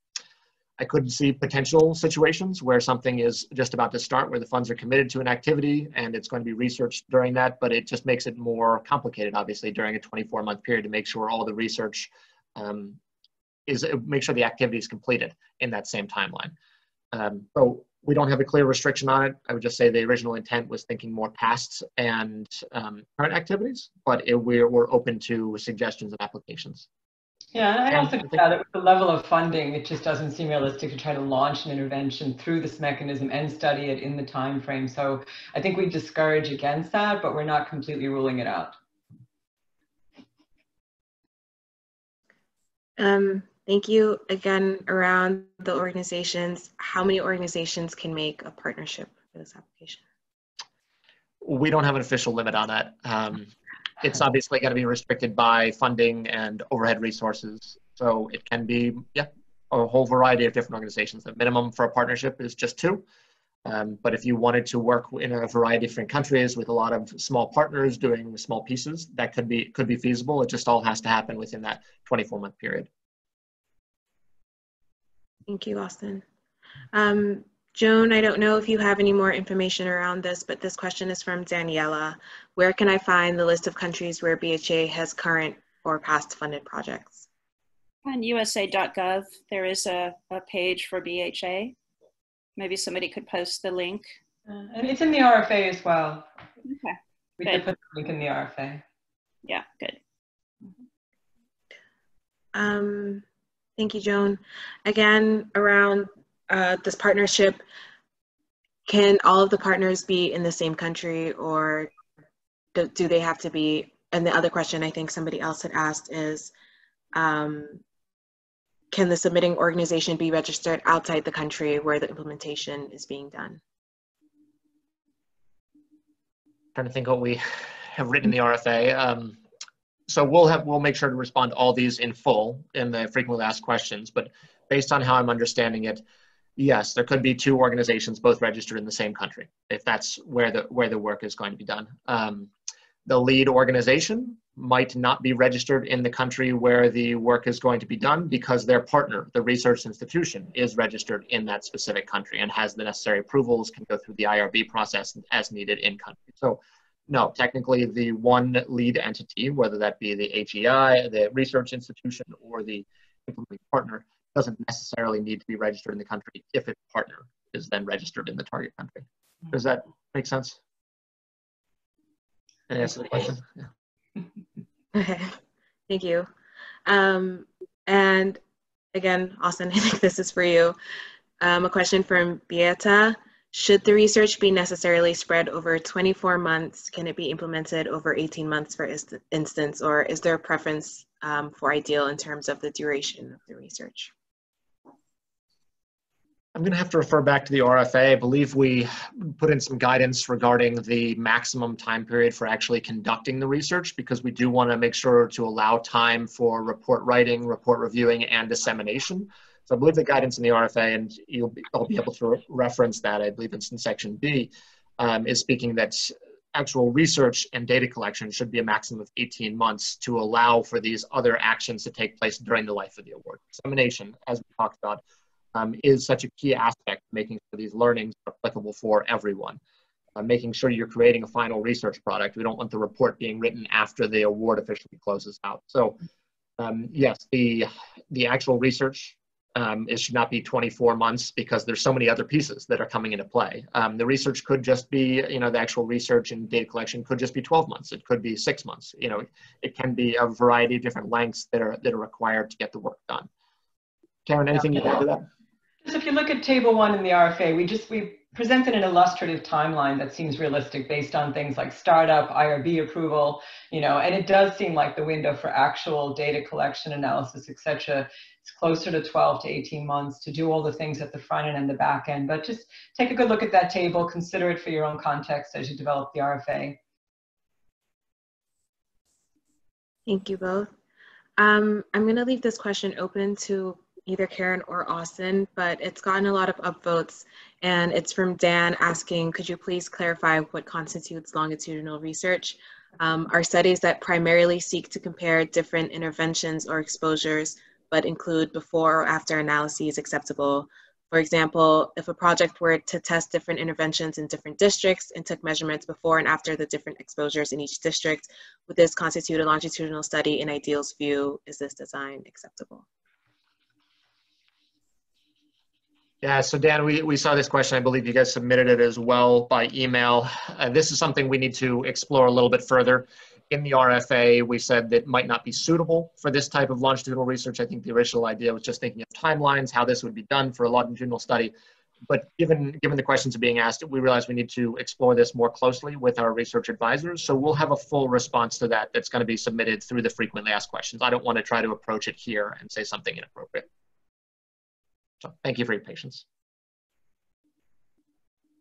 I could see potential situations where something is just about to start, where the funds are committed to an activity and it's going to be researched during that, but it just makes it more complicated, obviously, during a 24 month period to make sure all the research um, is, make sure the activity is completed in that same timeline. Um, so we don't have a clear restriction on it. I would just say the original intent was thinking more past and um, current activities, but it, we're, we're open to suggestions and applications. Yeah, and I also think that with the level of funding, it just doesn't seem realistic to try to launch an intervention through this mechanism and study it in the time frame. So I think we discourage against that, but we're not completely ruling it out. Um, thank you again around the organizations. How many organizations can make a partnership for this application? We don't have an official limit on that. Um, it's obviously going to be restricted by funding and overhead resources. So it can be, yeah, a whole variety of different organizations. The minimum for a partnership is just two. Um, but if you wanted to work in a variety of different countries with a lot of small partners doing small pieces, that could be could be feasible. It just all has to happen within that 24 month period. Thank you, Austin. Um, Joan, I don't know if you have any more information around this, but this question is from Daniela. Where can I find the list of countries where BHA has current or past funded projects? On usaid.gov, there is a, a page for BHA. Maybe somebody could post the link. Uh, and it's in the RFA as well. Okay. We Good. could put the link in the RFA. Yeah, good. Um, thank you, Joan. Again, around uh, this partnership, can all of the partners be in the same country or do, do they have to be? And the other question I think somebody else had asked is, um, can the submitting organization be registered outside the country where the implementation is being done? trying to think what we have written in the RFA. Um, so we'll have we'll make sure to respond to all these in full in the frequently asked questions. But based on how I'm understanding it, yes, there could be two organizations both registered in the same country if that's where the where the work is going to be done. Um, the lead organization might not be registered in the country where the work is going to be done because their partner, the research institution, is registered in that specific country and has the necessary approvals, can go through the IRB process as needed in country. So no, technically the one lead entity, whether that be the HEI, the research institution, or the implementing partner, doesn't necessarily need to be registered in the country if its partner is then registered in the target country. Does that make sense? Can I answer the question? Yeah. Okay, thank you. Um, and again, Austin, I think this is for you. Um, a question from Beata. Should the research be necessarily spread over 24 months? Can it be implemented over 18 months, for instance, or is there a preference um, for IDEAL in terms of the duration of the research? I'm going to have to refer back to the RFA. I believe we put in some guidance regarding the maximum time period for actually conducting the research because we do want to make sure to allow time for report writing, report reviewing, and dissemination. So I believe the guidance in the RFA, and you'll be, I'll be able to re reference that, I believe it's in section B, um, is speaking that actual research and data collection should be a maximum of 18 months to allow for these other actions to take place during the life of the award. Dissemination, as we talked about, um, is such a key aspect, making sure these learnings are applicable for everyone. uh, making sure you're creating a final research product. We don't want the report being written after the award officially closes out. So um, yes, the, the actual research um, it should not be 24 months because there's so many other pieces that are coming into play. Um, the research could just be, you know, the actual research and data collection could just be 12 months. It could be six months. You know, it can be a variety of different lengths that are that are required to get the work done. Karen, anything yeah. you'd add to that? Just if you look at table one in the RFA, we just we presented an illustrative timeline that seems realistic based on things like startup, IRB approval, you know, and it does seem like the window for actual data collection, analysis, et cetera, it's closer to 12 to 18 months to do all the things at the front end and the back end. But just take a good look at that table, consider it for your own context as you develop the RFA. Thank you both. Um, I'm going to leave this question open to either Karen or Austin, but it's gotten a lot of upvotes. And it's from Dan asking, could you please clarify what constitutes longitudinal research? Um, are studies that primarily seek to compare different interventions or exposures but include before or after analyses acceptable. For example, if a project were to test different interventions in different districts and took measurements before and after the different exposures in each district, would this constitute a longitudinal study in IDEAL's view? Is this design acceptable? Yeah, so Dan, we, we saw this question. I believe you guys submitted it as well by email. Uh, this is something we need to explore a little bit further in the RFA, we said that might not be suitable for this type of longitudinal research. I think the original idea was just thinking of timelines, how this would be done for a longitudinal study. But given, given the questions being asked, we realize we need to explore this more closely with our research advisors. So we'll have a full response to that that's going to be submitted through the frequently asked questions. I don't want to try to approach it here and say something inappropriate. So thank you for your patience.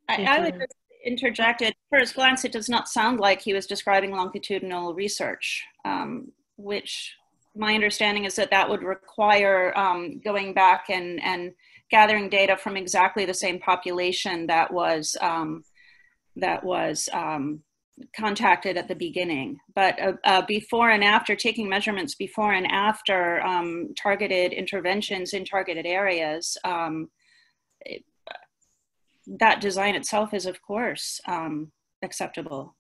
I, I would just interject, at first glance, it does not sound like he was describing longitudinal research, um, which my understanding is that that would require um, going back and, and gathering data from exactly the same population that was um, that was um, contacted at the beginning. But uh, uh, before and after, taking measurements before and after um, targeted interventions in targeted areas, um, it, that design itself is, of course, um, acceptable.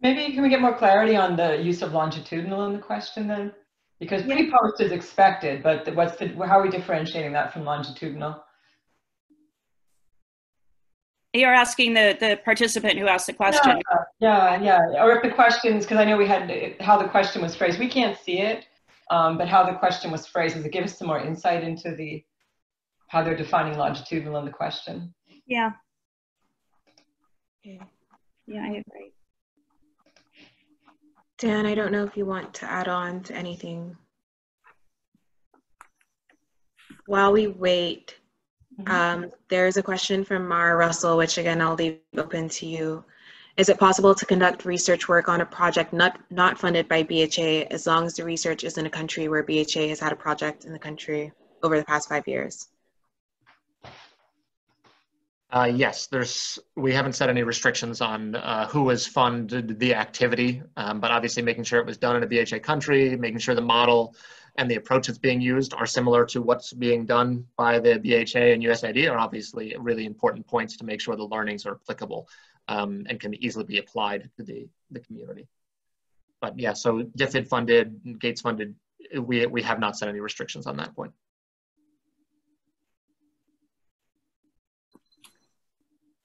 Maybe can we get more clarity on the use of longitudinal in the question then? Because yeah. pre-post is expected, but what's the, how are we differentiating that from longitudinal? You're asking the, the participant who asked the question. Yeah, yeah, yeah. Or if the questions, because I know we had how the question was phrased. We can't see it, um, but how the question was phrased, does it give us some more insight into the how they're defining longitudinal in the question? Yeah. Okay. Yeah, I agree. Dan, I don't know if you want to add on to anything. While we wait, mm-hmm. um, there's a question from Mara Russell, which again, I'll leave open to you. Is it possible to conduct research work on a project not, not funded by BHA as long as the research is in a country where BHA has had a project in the country over the past five years? Uh, yes, there's. We haven't set any restrictions on uh, who has funded the activity, um, but obviously making sure it was done in a BHA country, making sure the model and the approach that's being used are similar to what's being done by the BHA and USAID are obviously really important points to make sure the learnings are applicable um, and can easily be applied to the, the community. But yeah, so DFID funded, Gates funded, we, we have not set any restrictions on that point.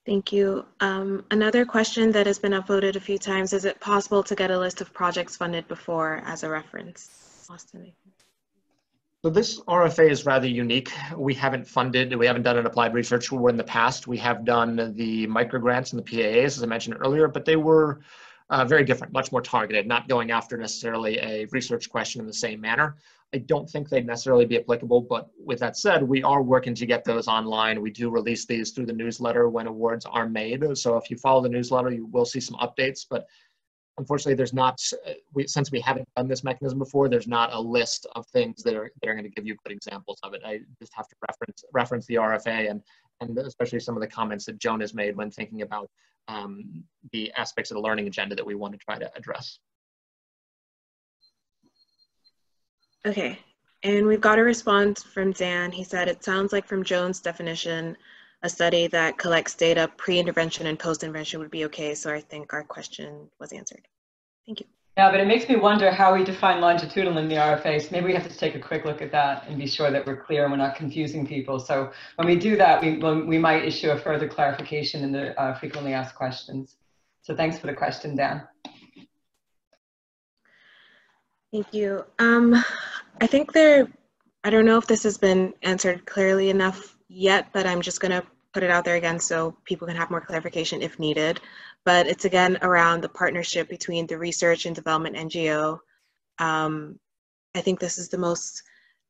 Thank you. Um, another question that has been upvoted a few times, is it possible to get a list of projects funded before as a reference? Austin. So this RFA is rather unique. We haven't funded, we haven't done an applied research where in the past we have done the micro grants and the PAAs, as I mentioned earlier, but they were uh, very different, much more targeted, not going after necessarily a research question in the same manner. I don't think they'd necessarily be applicable, but with that said, we are working to get those online. We do release these through the newsletter when awards are made. So if you follow the newsletter, you will see some updates, but unfortunately there's not, we, since we haven't done this mechanism before, there's not a list of things that are, that are going to give you good examples of it. I just have to reference, reference the RFA and, and especially some of the comments that Joan has made when thinking about um, the aspects of the learning agenda that we want to try to address. Okay, and we've got a response from Dan. He said, it sounds like from Joan's definition, a study that collects data pre-intervention and post-intervention would be okay. So I think our question was answered. Thank you. Yeah, but it makes me wonder how we define longitudinal in the RFA. So maybe we have to take a quick look at that and be sure that we're clear and we're not confusing people. So when we do that, we, we might issue a further clarification in the uh, frequently asked questions. So thanks for the question, Dan. Thank you. Um, I think there, I don't know if this has been answered clearly enough yet, but I'm just going to put it out there again so people can have more clarification if needed but it's again around the partnership between the research and development NGO. Um, I think this is the most,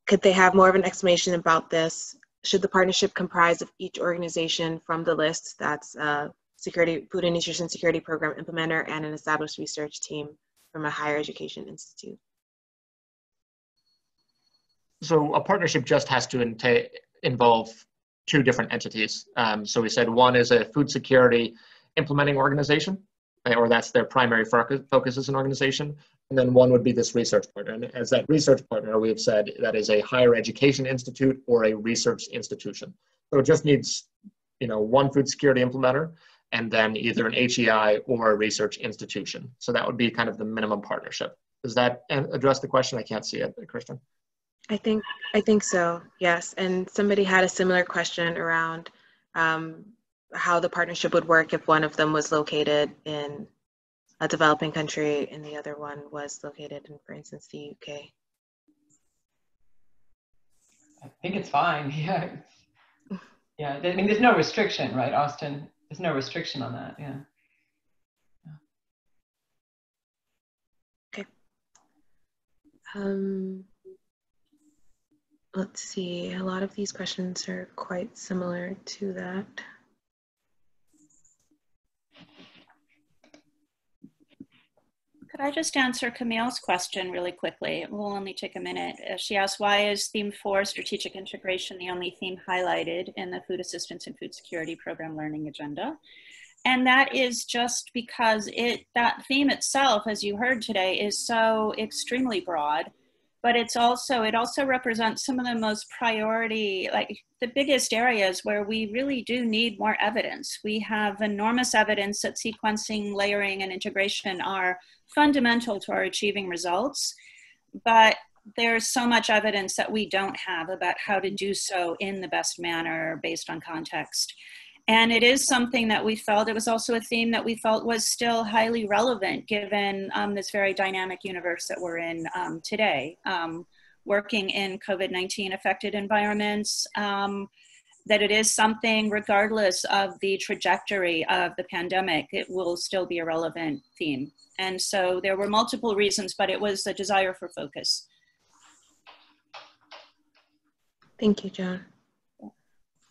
could they have more of an explanation about this? Should the partnership comprise of each organization from the list that's a security, food and nutrition security program implementer and an established research team from a higher education institute? So a partnership just has to involve two different entities. Um, so we said one is a food security implementing organization, eh, or that's their primary focus as an organization. And then one would be this research partner. And as that research partner, we've said that is a higher education institute or a research institution. So it just needs, you know, one food security implementer and then either an HEI or a research institution. So that would be kind of the minimum partnership. Does that address the question? I can't see it, Kirsten. I think I think so. Yes, and somebody had a similar question around um, how the partnership would work if one of them was located in a developing country and the other one was located in, for instance, the UK? I think it's fine. Yeah. Yeah. I mean, there's no restriction, right, Austin? There's no restriction on that. Yeah. Okay. Um, let's see. A lot of these questions are quite similar to that. Could I just answer Camille's question really quickly? It will only take a minute. Uh, she asked, why is theme four, strategic integration, the only theme highlighted in the food assistance and food security program learning agenda? And that is just because it that theme itself, as you heard today, is so extremely broad but it's also it also represents some of the most priority like the biggest areas where we really do need more evidence. We have enormous evidence that sequencing layering and integration are fundamental to our achieving results but there's so much evidence that we don't have about how to do so in the best manner based on context and it is something that we felt, it was also a theme that we felt was still highly relevant given um, this very dynamic universe that we're in um, today. Um, working in COVID 19 affected environments, um, that it is something, regardless of the trajectory of the pandemic, it will still be a relevant theme. And so there were multiple reasons, but it was a desire for focus. Thank you, Joan.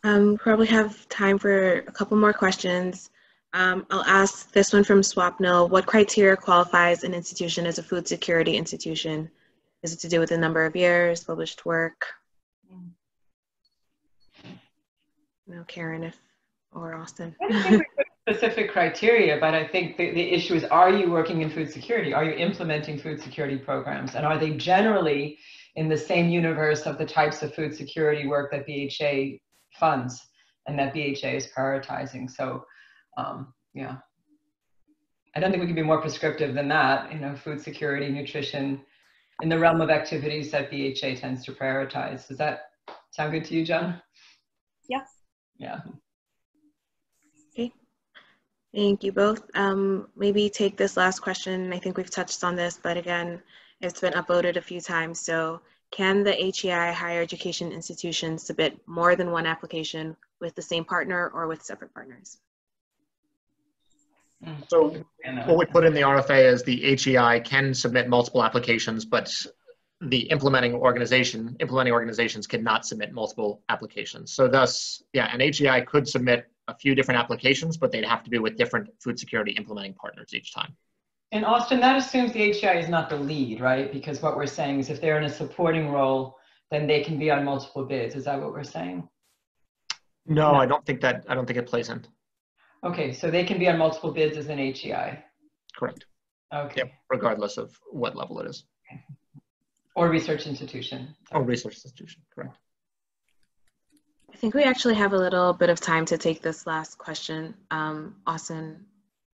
Um, probably have time for a couple more questions. Um, I'll ask this one from Swapnil. What criteria qualifies an institution as a food security institution? Is it to do with the number of years, published work? No, Karen, if or Austin. specific criteria, but I think the, the issue is, are you working in food security? Are you implementing food security programs? And are they generally in the same universe of the types of food security work that BHA funds and that BHA is prioritizing. So, um, yeah. I don't think we can be more prescriptive than that. You know, food security, nutrition, in the realm of activities that BHA tends to prioritize. Does that sound good to you, Joan? Yeah. Yeah. Okay. Thank you both. Um, maybe take this last question. I think we've touched on this, but again, it's been upvoted a few times. So can the HEI higher education institution submit more than one application with the same partner or with separate partners? So what we put in the RFA is the HEI can submit multiple applications, but the implementing organization, implementing organizations cannot submit multiple applications. So thus, yeah, an HEI could submit a few different applications, but they'd have to be with different food security implementing partners each time. And Austin, that assumes the HEI is not the lead, right? Because what we're saying is if they're in a supporting role, then they can be on multiple bids. Is that what we're saying? No, no. I don't think that, I don't think it plays in. Okay, so they can be on multiple bids as an HEI. Correct. Okay. Yep, regardless of what level it is. Okay. Or research institution. Or research institution, correct. I think we actually have a little bit of time to take this last question. Um, Austin,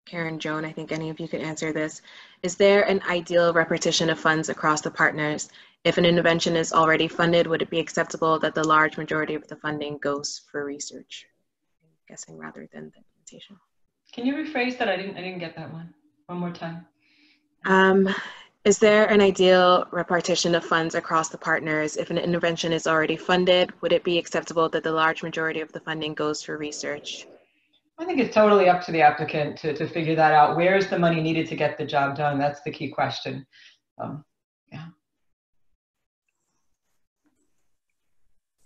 Karen, Joan, I think any of you could answer this. Is there an ideal repetition of funds across the partners? If an intervention is already funded, would it be acceptable that the large majority of the funding goes for research? I'm guessing rather than the implementation. Can you rephrase that? I didn't, I didn't get that one. One more time. Um, is there an ideal repartition of funds across the partners? If an intervention is already funded, would it be acceptable that the large majority of the funding goes for research? I think it's totally up to the applicant to, to figure that out. Where is the money needed to get the job done? That's the key question. Um, yeah.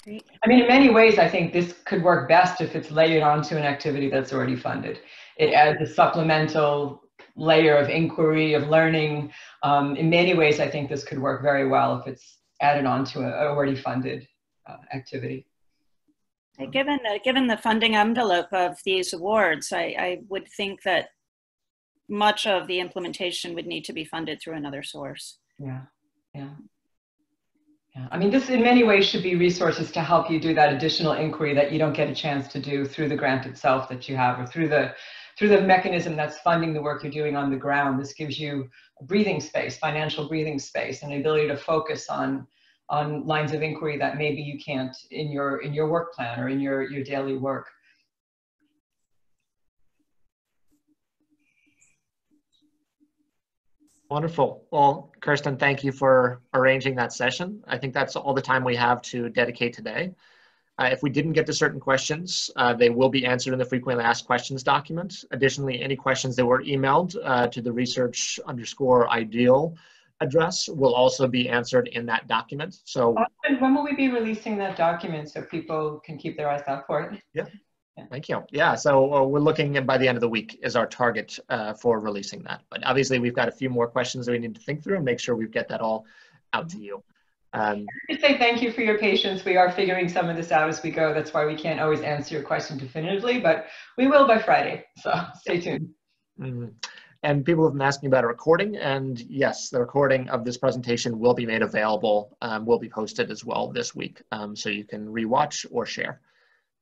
Great. I mean, in many ways, I think this could work best if it's layered onto an activity that's already funded. It adds a supplemental layer of inquiry, of learning. Um, in many ways, I think this could work very well if it's added onto an already funded uh, activity. Given the, given the funding envelope of these awards, I, I would think that much of the implementation would need to be funded through another source. Yeah, yeah. Yeah, I mean, this in many ways should be resources to help you do that additional inquiry that you don't get a chance to do through the grant itself that you have or through the through the mechanism that's funding the work you're doing on the ground. This gives you breathing space, financial breathing space, and the ability to focus on on lines of inquiry that maybe you can't in your in your work plan or in your your daily work. Wonderful. Well, Kirsten, thank you for arranging that session. I think that's all the time we have to dedicate today. Uh, if we didn't get to certain questions, uh, they will be answered in the frequently asked questions document. Additionally, any questions that were emailed uh, to the research underscore ideal address will also be answered in that document. So when will we be releasing that document so people can keep their eyes out for it? Yeah. Thank you. Yeah, so uh, we're looking and by the end of the week is our target uh, for releasing that. But obviously, we've got a few more questions that we need to think through and make sure we get that all out to you. Um, I say thank you for your patience. We are figuring some of this out as we go. That's why we can't always answer your question definitively, but we will by Friday. So stay tuned. Mm-hmm. And people have been asking about a recording, and yes, the recording of this presentation will be made available, um, will be posted as well this week, um, so you can rewatch or share.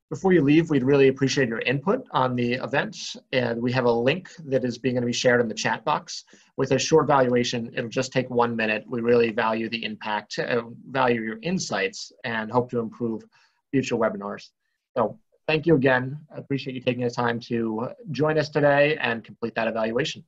Before you leave, we'd really appreciate your input on the event. And we have a link that is being going to be shared in the chat box. With a short valuation, it'll just take one minute. We really value the impact, uh, value your insights, and hope to improve future webinars. So thank you again. I appreciate you taking the time to join us today and complete that evaluation.